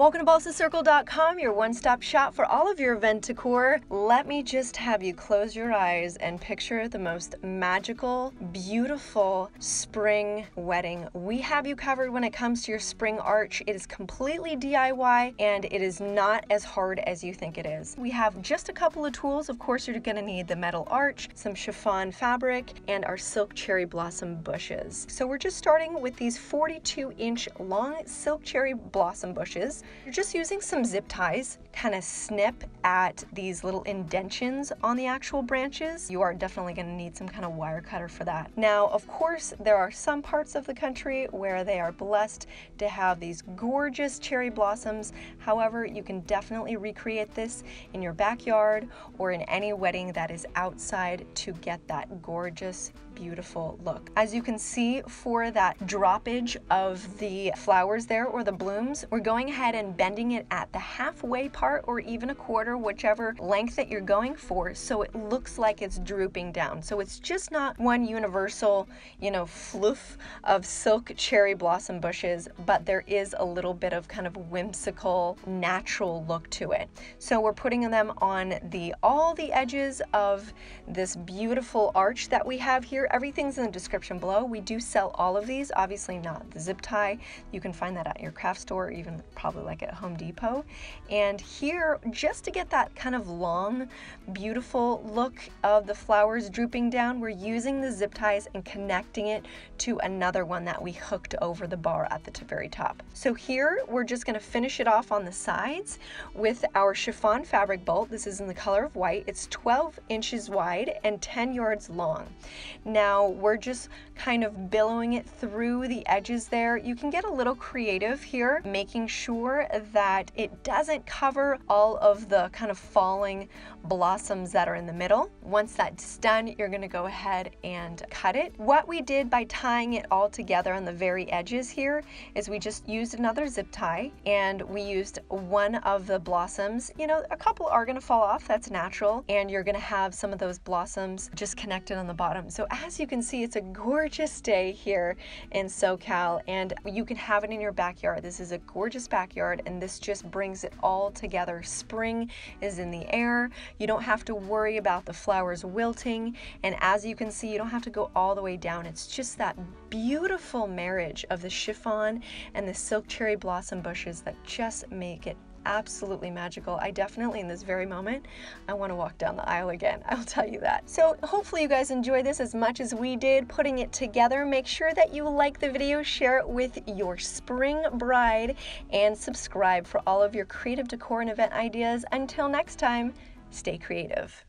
Welcome to balsacircle.com, your one-stop shop for all of your event decor. Let me just have you close your eyes and picture the most magical, beautiful spring wedding. We have you covered when it comes to your spring arch. It is completely DIY and it is not as hard as you think it is. We have just a couple of tools. Of course, you're gonna need the metal arch, some chiffon fabric, and our silk cherry blossom bushes. So we're just starting with these 42 inch long silk cherry blossom bushes. You're just using some zip ties, kind of snip at these little indentions on the actual branches. You are definitely going to need some kind of wire cutter for that. Now, of course, there are some parts of the country where they are blessed to have these gorgeous cherry blossoms. However, you can definitely recreate this in your backyard or in any wedding that is outside to get that gorgeous beautiful look. As you can see for that droppage of the flowers there or the blooms, we're going ahead and bending it at the halfway part or even a quarter, whichever length that you're going for, so it looks like it's drooping down. So it's just not one universal, you know, fluff of silk cherry blossom bushes, but there is a little bit of kind of whimsical, natural look to it. So we're putting them on the all the edges of this beautiful arch that we have here Everything's in the description below. We do sell all of these, obviously not the zip tie. You can find that at your craft store, or even probably like at Home Depot. And here, just to get that kind of long, beautiful look of the flowers drooping down, we're using the zip ties and connecting it to another one that we hooked over the bar at the very top. So here, we're just gonna finish it off on the sides with our chiffon fabric bolt. This is in the color of white. It's 12 inches wide and 10 yards long. Now, now we're just kind of billowing it through the edges there. You can get a little creative here, making sure that it doesn't cover all of the kind of falling blossoms that are in the middle. Once that's done, you're gonna go ahead and cut it. What we did by tying it all together on the very edges here is we just used another zip tie and we used one of the blossoms. You know, a couple are gonna fall off, that's natural, and you're gonna have some of those blossoms just connected on the bottom. So as you can see, it's a gorgeous day here in SoCal and you can have it in your backyard. This is a gorgeous backyard and this just brings it all together. Spring is in the air. You don't have to worry about the flowers wilting. And as you can see, you don't have to go all the way down. It's just that beautiful marriage of the chiffon and the silk cherry blossom bushes that just make it absolutely magical. I definitely, in this very moment, I want to walk down the aisle again. I'll tell you that. So hopefully you guys enjoy this as much as we did putting it together. Make sure that you like the video, share it with your spring bride, and subscribe for all of your creative decor and event ideas. Until next time, stay creative.